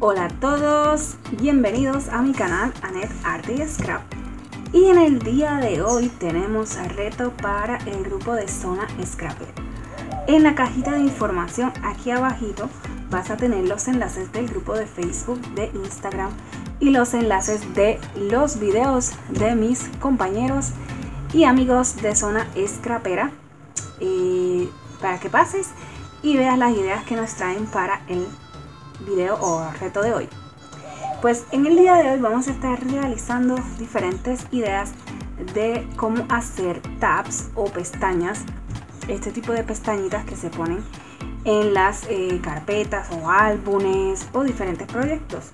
Hola a todos, bienvenidos a mi canal Anet Arte y Scrap. Y en el día de hoy tenemos el reto para el grupo de Zona Scrapper. En la cajita de información aquí abajito vas a tener los enlaces del grupo de Facebook, de Instagram y los enlaces de los videos de mis compañeros y amigos de Zona Scrapera eh, para que pases y veas las ideas que nos traen para el video o reto de hoy. Pues en el día de hoy vamos a estar realizando diferentes ideas de cómo hacer tabs o pestañas, este tipo de pestañitas que se ponen en las eh, carpetas o álbumes o diferentes proyectos.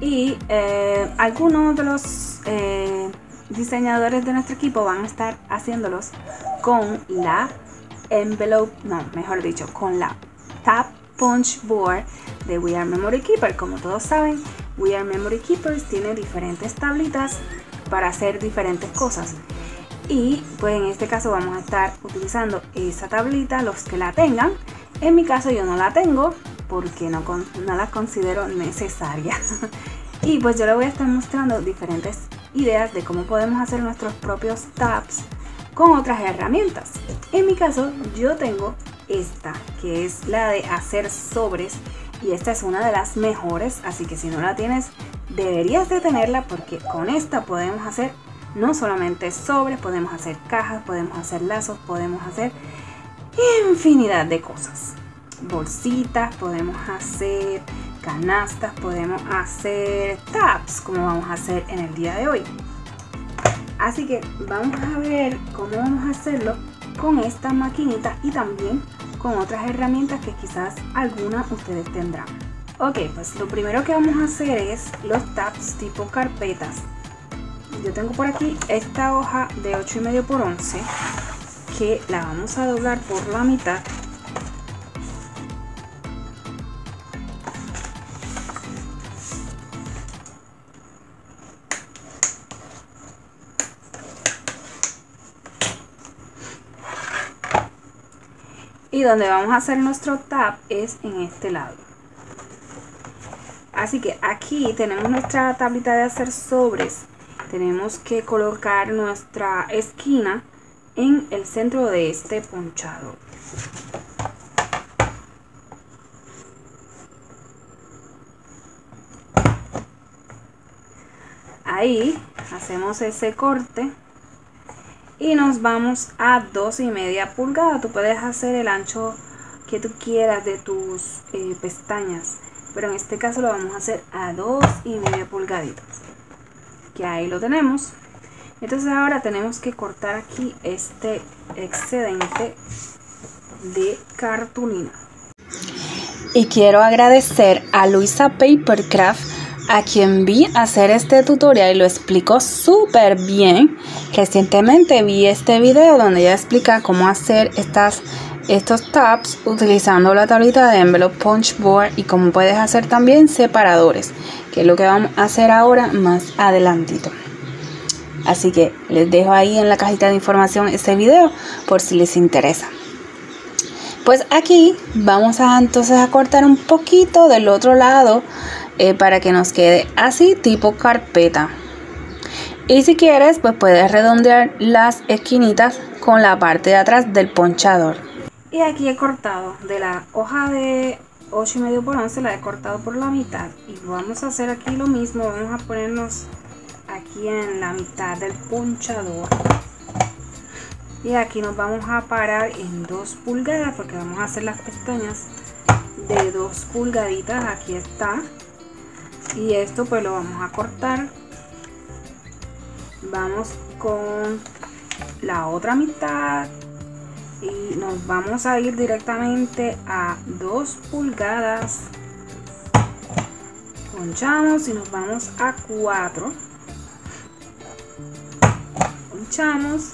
Y eh, algunos de los eh, diseñadores de nuestro equipo van a estar haciéndolos con la envelope, no, mejor dicho, con la tab punch board de We Are Memory Keeper. Como todos saben, We Are Memory Keepers tiene diferentes tablitas para hacer diferentes cosas. Y pues en este caso vamos a estar utilizando esa tablita, los que la tengan. En mi caso yo no la tengo porque no, no la considero necesaria. y pues yo le voy a estar mostrando diferentes ideas de cómo podemos hacer nuestros propios tabs con otras herramientas. En mi caso yo tengo esta que es la de hacer sobres y esta es una de las mejores así que si no la tienes deberías de tenerla porque con esta podemos hacer no solamente sobres, podemos hacer cajas, podemos hacer lazos, podemos hacer infinidad de cosas. Bolsitas, podemos hacer canastas, podemos hacer tabs como vamos a hacer en el día de hoy. Así que vamos a ver cómo vamos a hacerlo con esta maquinita y también con otras herramientas que quizás algunas ustedes tendrán. Ok, pues lo primero que vamos a hacer es los tabs tipo carpetas. Yo tengo por aquí esta hoja de 8,5 por 11 que la vamos a doblar por la mitad y donde vamos a hacer nuestro tab es en este lado. Así que aquí tenemos nuestra tablita de hacer sobres. Tenemos que colocar nuestra esquina en el centro de este ponchado. Ahí hacemos ese corte y nos vamos a dos y media pulgadas tú puedes hacer el ancho que tú quieras de tus eh, pestañas pero en este caso lo vamos a hacer a dos y media pulgaditas que ahí lo tenemos. Entonces ahora tenemos que cortar aquí este excedente de cartulina. Y quiero agradecer a Luisa Papercraft a quien vi hacer este tutorial y lo explicó súper bien. Recientemente vi este video donde ella explica cómo hacer estas, estos tabs utilizando la tablita de envelope punch board y cómo puedes hacer también separadores, que es lo que vamos a hacer ahora más adelantito. Así que les dejo ahí en la cajita de información este video por si les interesa. Pues aquí vamos a entonces a cortar un poquito del otro lado eh, para que nos quede así tipo carpeta. Y si quieres, pues puedes redondear las esquinitas con la parte de atrás del ponchador. Y aquí he cortado de la hoja de 8 y medio por 11, la he cortado por la mitad. Y vamos a hacer aquí lo mismo, vamos a ponernos aquí en la mitad del ponchador. Y aquí nos vamos a parar en 2 pulgadas porque vamos a hacer las pestañas de 2 pulgaditas. Aquí está y esto pues lo vamos a cortar. Vamos con la otra mitad. Y nos vamos a ir directamente a 2 pulgadas. Ponchamos y nos vamos a 4 ponchamos.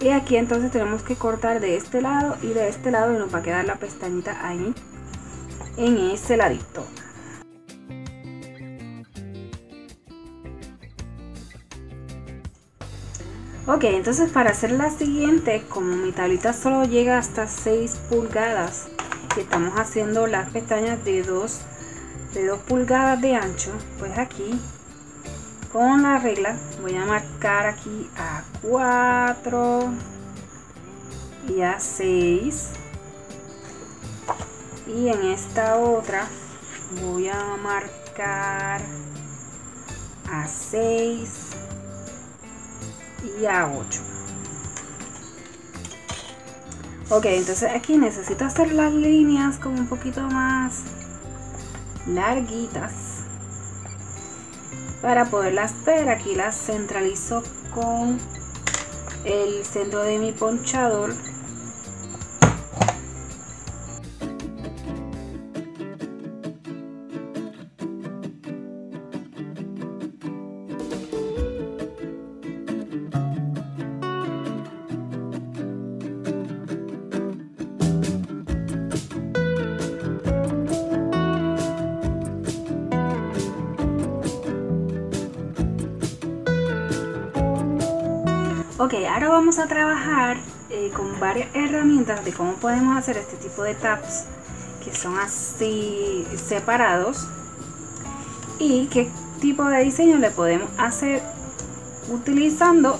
Y aquí entonces tenemos que cortar de este lado y de este lado y nos va a quedar la pestañita ahí en ese ladito Ok, entonces para hacer la siguiente, como mi tablita solo llega hasta 6 pulgadas, estamos haciendo las pestañas de 2 de 2 pulgadas de ancho pues aquí con la regla voy a marcar aquí a 4 y a 6 y en esta otra voy a marcar a 6 y a 8 ok entonces aquí necesito hacer las líneas como un poquito más larguitas para poderlas ver aquí las centralizo con el centro de mi ponchador vamos a trabajar eh, con varias herramientas de cómo podemos hacer este tipo de tabs que son así separados y qué tipo de diseño le podemos hacer utilizando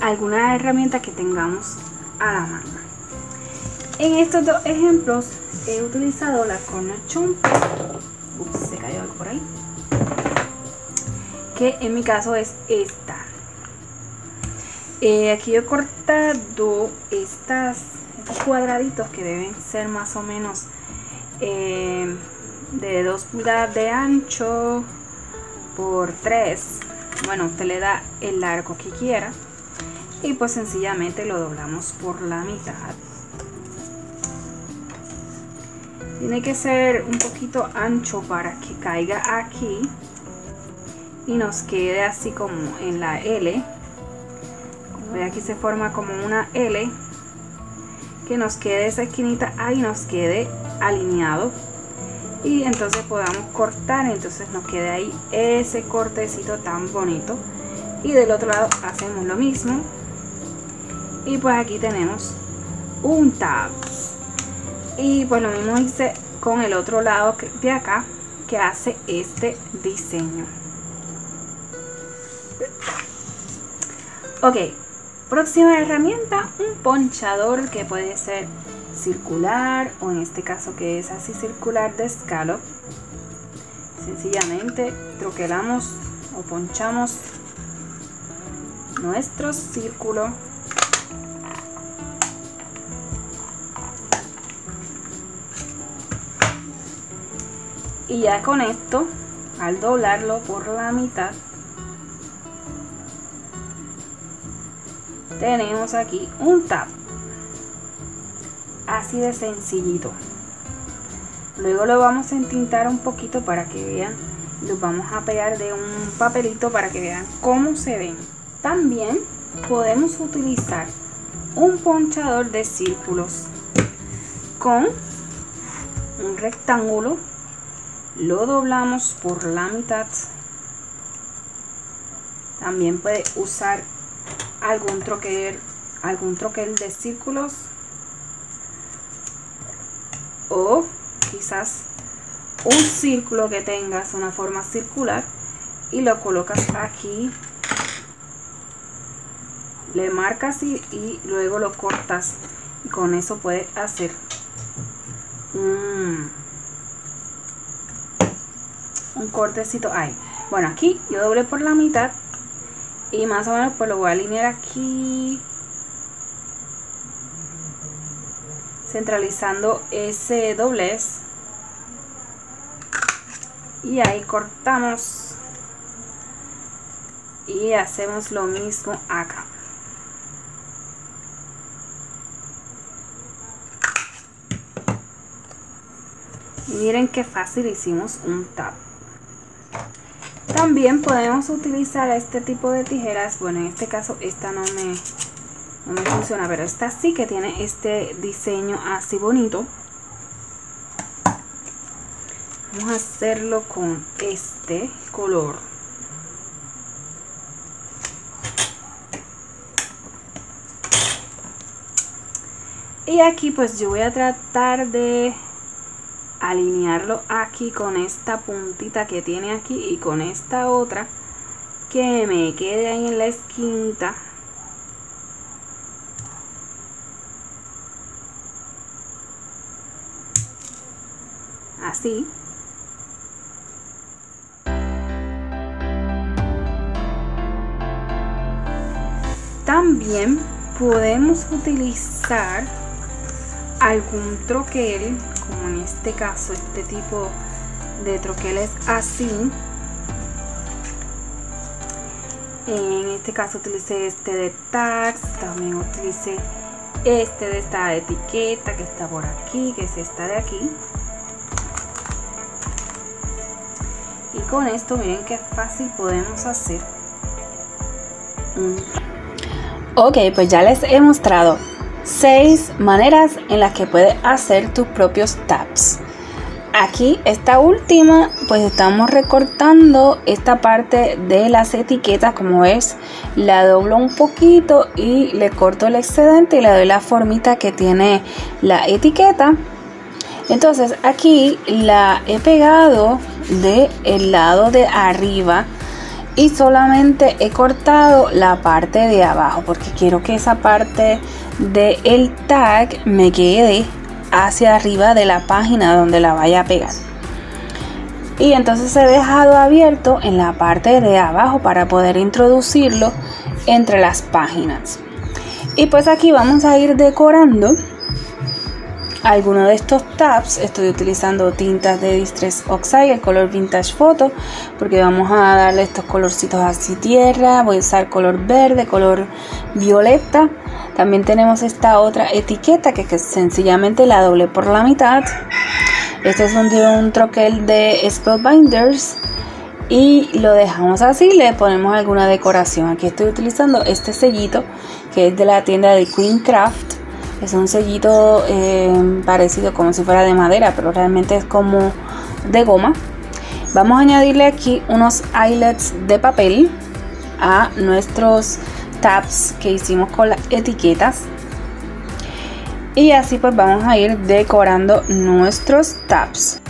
alguna herramienta que tengamos a la mano. En estos dos ejemplos he utilizado la corner chomp, ups, se cayó algo por ahí, que en mi caso es esta. Eh, aquí he cortado estos cuadraditos que deben ser más o menos eh, de 2 pulgadas de ancho por 3. Bueno, usted le da el largo que quiera y pues sencillamente lo doblamos por la mitad. Tiene que ser un poquito ancho para que caiga aquí y nos quede así como en la L aquí se forma como una L que nos quede esa esquinita ahí nos quede alineado. Y entonces podamos cortar entonces nos quede ahí ese cortecito tan bonito. Y del otro lado hacemos lo mismo. Y pues aquí tenemos un tab. Y pues lo mismo hice con el otro lado de acá que hace este diseño. Ok Próxima herramienta, un ponchador que puede ser circular o en este caso que es así circular de scallop. Sencillamente troquelamos o ponchamos nuestro círculo y ya con esto al doblarlo por la mitad tenemos aquí un tap así de sencillito. Luego lo vamos a entintar un poquito para que vean. Lo vamos a pegar de un papelito para que vean cómo se ven. También podemos utilizar un ponchador de círculos con un rectángulo. Lo doblamos por la mitad. También puede usar algún troquel, algún troquel de círculos. O quizás un círculo que tengas una forma circular y lo colocas aquí. Le marcas y, y luego lo cortas. Y con eso puedes hacer un, un cortecito ahí. Bueno aquí yo doble por la mitad y más o menos pues lo voy a alinear aquí. Centralizando ese doblez. Y ahí cortamos. Y hacemos lo mismo acá. Miren qué fácil hicimos un tap también podemos utilizar este tipo de tijeras, bueno en este caso esta no me, no me funciona, pero esta sí que tiene este diseño así bonito. Vamos a hacerlo con este color. Y aquí pues yo voy a tratar de alinearlo aquí con esta puntita que tiene aquí y con esta otra que me quede ahí en la esquinita. Así. También podemos utilizar algún troquel como en este caso este tipo de troqueles así. En este caso utilicé este de tags también utilicé este de esta etiqueta que está por aquí que es esta de aquí. Y con esto miren qué fácil podemos hacer. Ok pues ya les he mostrado seis maneras en las que puedes hacer tus propios tabs aquí esta última pues estamos recortando esta parte de las etiquetas como ves la doblo un poquito y le corto el excedente y le doy la formita que tiene la etiqueta. Entonces aquí la he pegado de el lado de arriba y solamente he cortado la parte de abajo porque quiero que esa parte del el tag me quede hacia arriba de la página donde la vaya a pegar. Y entonces he dejado abierto en la parte de abajo para poder introducirlo entre las páginas. Y pues aquí vamos a ir decorando alguno de estos tabs estoy utilizando tintas de Distress Oxide el color Vintage Photo porque vamos a darle estos colorcitos así tierra voy a usar color verde color violeta. También tenemos esta otra etiqueta que, que sencillamente la doble por la mitad. Este es un, un troquel de Spellbinders y lo dejamos así le ponemos alguna decoración. Aquí estoy utilizando este sellito que es de la tienda de Queen Craft es un sellito eh, parecido como si fuera de madera, pero realmente es como de goma. Vamos a añadirle aquí unos eyelets de papel a nuestros tabs que hicimos con las etiquetas. Y así pues vamos a ir decorando nuestros tabs.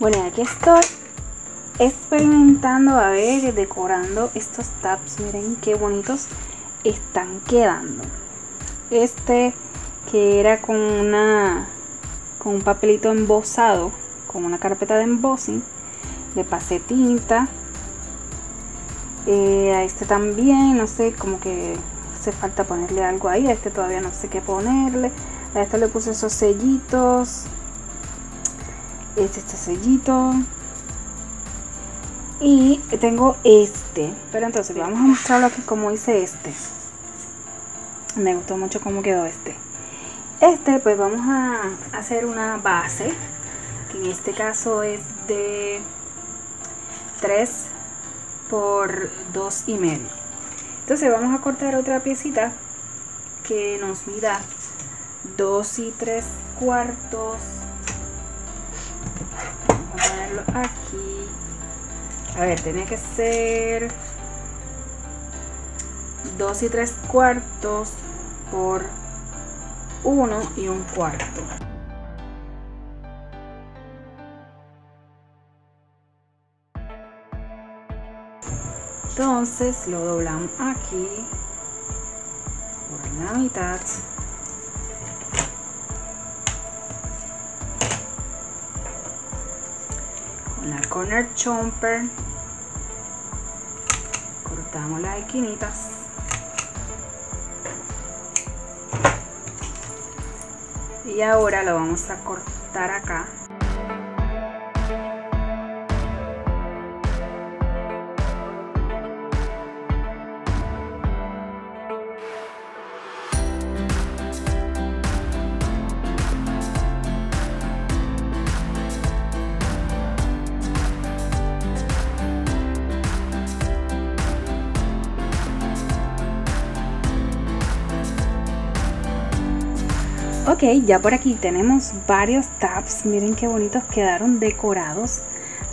Bueno, aquí estoy experimentando a ver, decorando estos tabs. Miren qué bonitos están quedando. Este que era con una con un papelito embosado con una carpeta de embossing le pasé tinta eh, a este también no sé como que hace falta ponerle algo ahí a este todavía no sé qué ponerle a este le puse esos sellitos este este sellito y tengo este. Pero entonces vamos a mostrarlo aquí como hice este. Me gustó mucho cómo quedó este este pues vamos a hacer una base que en este caso es de 3 por 2 y medio. Entonces vamos a cortar otra piecita que nos mida 2 y 3 cuartos. Vamos a ponerlo aquí. A ver tiene que ser 2 y 3 cuartos por 1 y un cuarto. Entonces lo doblamos aquí por la mitad. Con la corner chomper cortamos las esquinitas y ahora lo vamos a cortar acá Ok, ya por aquí tenemos varios tabs. Miren qué bonitos quedaron decorados.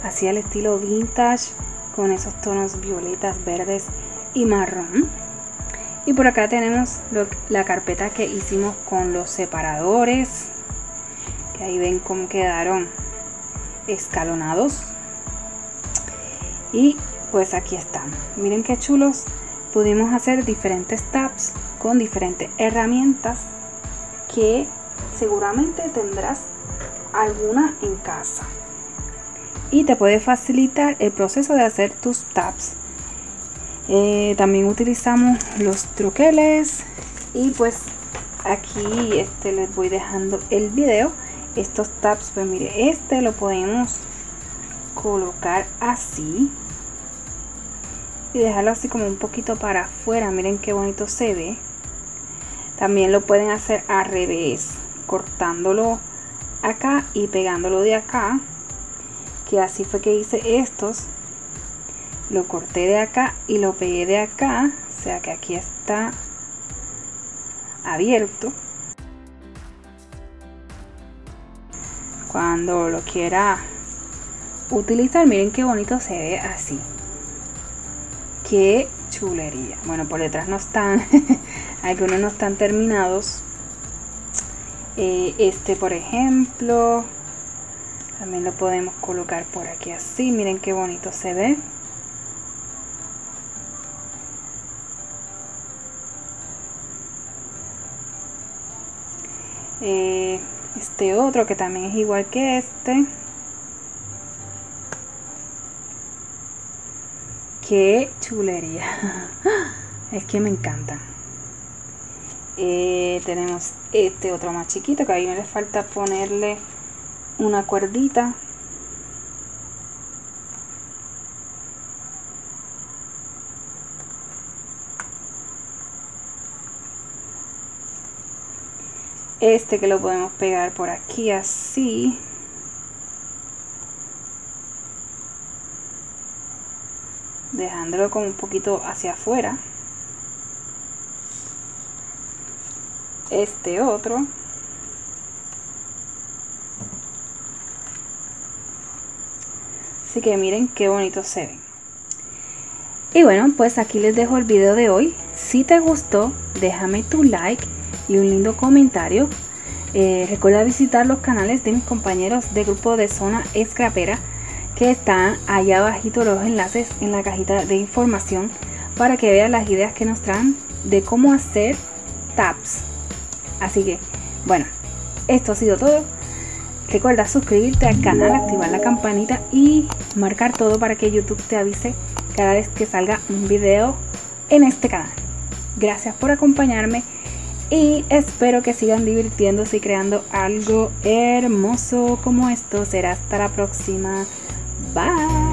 Así al estilo vintage. Con esos tonos violetas, verdes y marrón. Y por acá tenemos la carpeta que hicimos con los separadores. Que ahí ven cómo quedaron escalonados. Y pues aquí están. Miren qué chulos. Pudimos hacer diferentes tabs con diferentes herramientas que seguramente tendrás alguna en casa. Y te puede facilitar el proceso de hacer tus tabs. Eh, también utilizamos los troqueles y pues aquí este les voy dejando el video. Estos tabs pues mire este lo podemos colocar así. Y dejarlo así como un poquito para afuera. Miren qué bonito se ve también lo pueden hacer al revés cortándolo acá y pegándolo de acá que así fue que hice estos. Lo corté de acá y lo pegué de acá o sea que aquí está abierto. Cuando lo quiera utilizar miren qué bonito se ve así. Qué chulería. Bueno por detrás no están algunos no están terminados. Eh, este por ejemplo también lo podemos colocar por aquí así. Miren qué bonito se ve. Eh, este otro que también es igual que este qué chulería. Es que me encanta eh, tenemos este otro más chiquito que a mí me le falta ponerle una cuerdita. Este que lo podemos pegar por aquí así. Dejándolo como un poquito hacia afuera este otro. Así que miren qué bonito se ven y bueno pues aquí les dejo el video de hoy. Si te gustó déjame tu like y un lindo comentario. Eh, recuerda visitar los canales de mis compañeros de grupo de zona escrapera que están allá abajito los enlaces en la cajita de información para que vean las ideas que nos traen de cómo hacer tabs. Así que, bueno, esto ha sido todo. Recuerda suscribirte al canal, activar la campanita y marcar todo para que YouTube te avise cada vez que salga un video en este canal. Gracias por acompañarme y espero que sigan divirtiéndose y creando algo hermoso como esto. Será hasta la próxima. Bye.